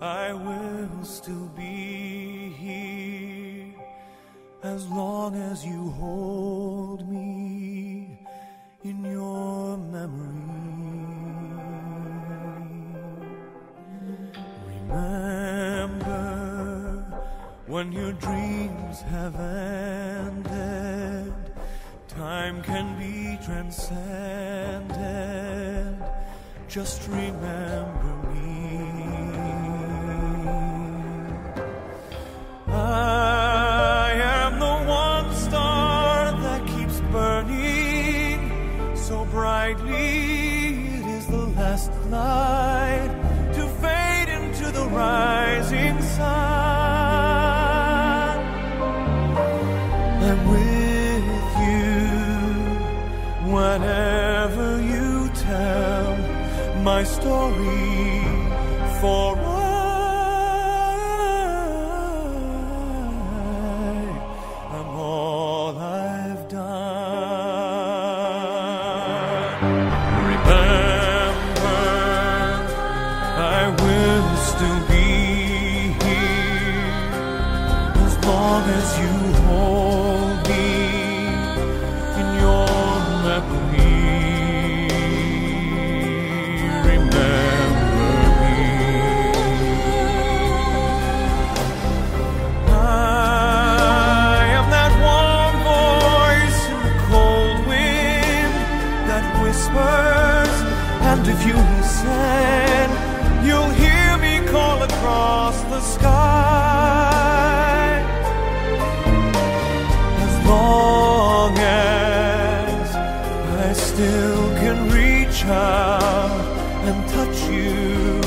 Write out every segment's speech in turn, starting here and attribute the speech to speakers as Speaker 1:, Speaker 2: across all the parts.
Speaker 1: I will still be here as long as you hold me in your memory. Remember when your dreams have ended, time can be transcended. Just remember. So brightly. It is the last light to fade into the rising sun. I'm with you whenever you tell my story for still be here as long as you hold me in your memory. Remember me. I am that one voice in the cold wind that whispers, and if you listen, you'll hear across the sky. As long as I still can reach out and touch you,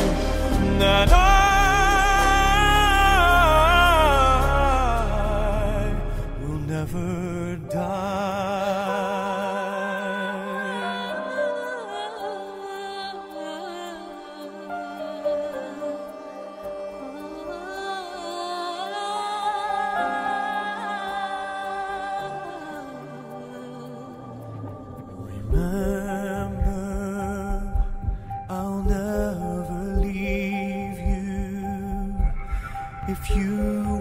Speaker 1: Remember, I'll never leave you. If you